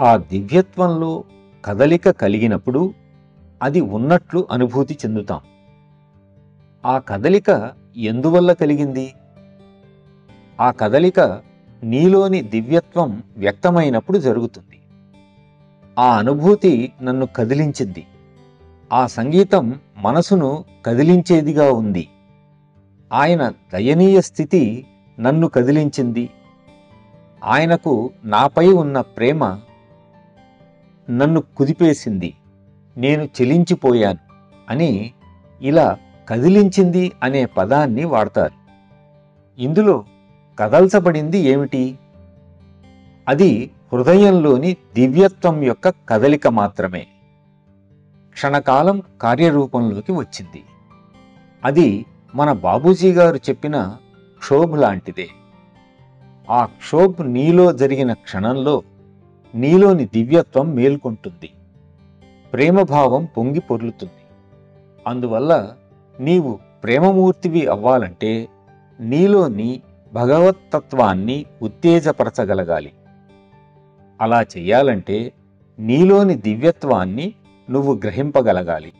ఆ దివ్యత్వంలో కదలిక కలిగినప్పుడు అది ఉన్నట్లు అనుభూతి చెందుతాం. ఆ కదలిక ఎందువల్ల కలిగింది? ఆ కదలిక నీలోని దివ్యత్వం వ్యక్తమైనప్పుడు జరుగుతుంది. ఆ అనుభూతి నన్ను కదిలించింది. ఆ సంగీతం మనసును కదిలించేదిగా ఉంది. ఆయన దయనీయ స్థితి నన్ను కదిలించింది. ఆయనకు నాపై ఉన్న ప్రేమ నన్ను కుదిపేసింది. నేను చెలించిపోయాను అని ఇలా కదిలించింది అనే పదాన్ని వాడతారు. ఇందులో కదల్చబడింది ఏమిటి? అది హృదయంలోని దివ్యత్వం యొక్క కదలిక మాత్రమే. క్షణకాలం కార్యరూపంలోకి వచ్చింది. అది మన బాబూజీ గారు చెప్పిన క్షోభ్ లాంటిదే. ఆ క్షోభ్ నీలో జరిగిన క్షణంలో నీలోని దివ్యత్వం మేల్కొంటుంది. ప్రేమభావం పొంగి పొర్లుతుంది. అందువల్ల నీవు ప్రేమమూర్తివి అవ్వాలంటే నీలోని భగవత్తత్వాన్ని ఉత్తేజపరచగలగాలి. అలా చెయ్యాలంటే నీలోని దివ్యత్వాన్ని నువ్వు గ్రహింపగలగాలి.